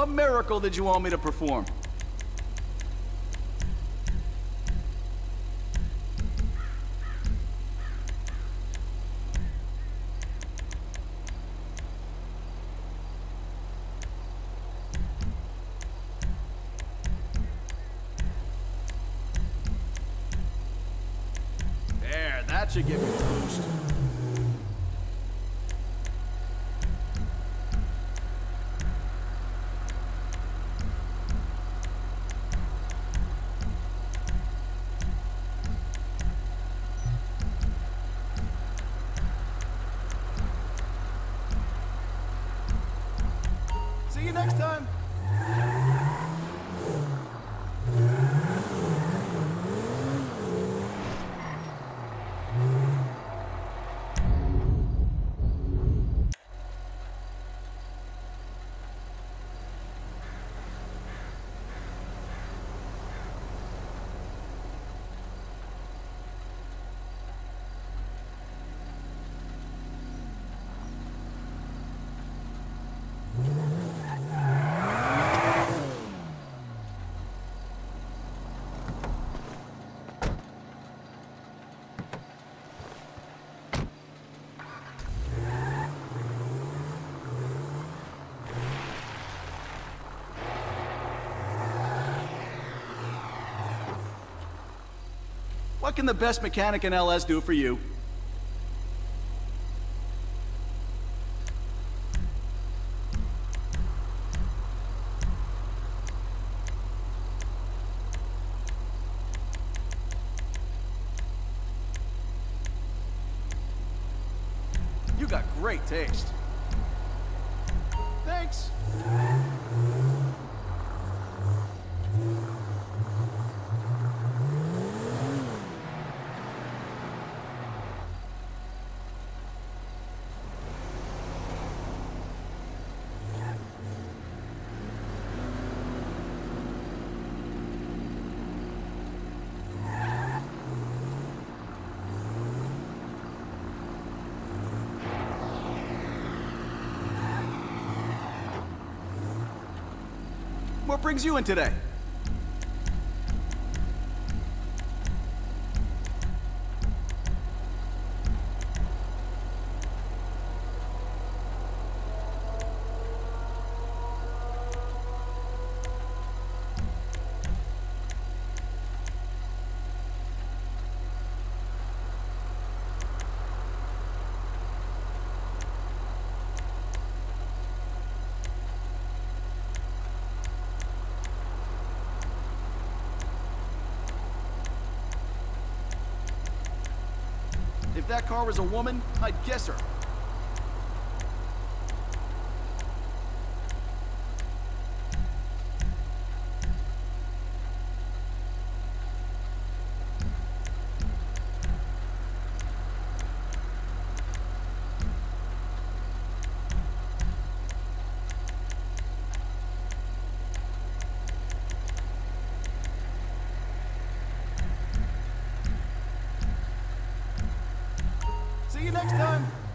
What miracle did you want me to perform? There, that should give you a boost. You next time. What can the best mechanic in LS do for you? You got great taste. Thanks. What brings you in today? If that car was a woman, I'd guess her. See you next time.